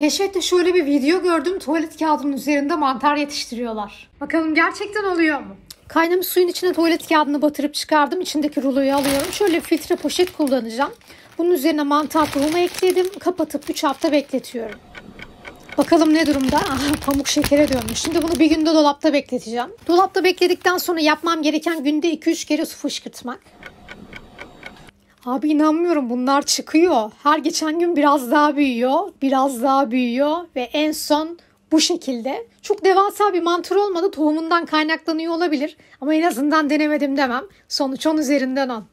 Keşfette şöyle bir video gördüm. Tuvalet kağıdının üzerinde mantar yetiştiriyorlar. Bakalım gerçekten oluyor mu? Kaynamış suyun içine tuvalet kağıdını batırıp çıkardım. İçindeki ruloyu alıyorum. Şöyle filtre poşet kullanacağım. Bunun üzerine mantar tohumu ekledim. Kapatıp 3 hafta bekletiyorum. Bakalım ne durumda? Pamuk şekere dönmüş. Şimdi bunu bir günde dolapta bekleteceğim. Dolapta bekledikten sonra yapmam gereken günde 2-3 kere su fışkırtmak. Abi inanmıyorum bunlar çıkıyor. Her geçen gün biraz daha büyüyor, biraz daha büyüyor ve en son bu şekilde. Çok devasa bir mantar olmadı. Tohumundan kaynaklanıyor olabilir ama en azından denemedim demem. Sonuç 10 üzerinden 10.